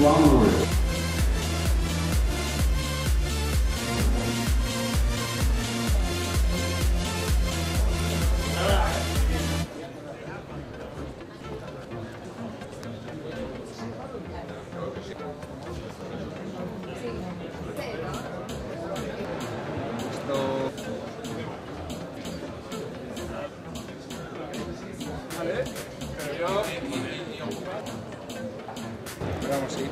왕롤 Thank you. Vamos, sí.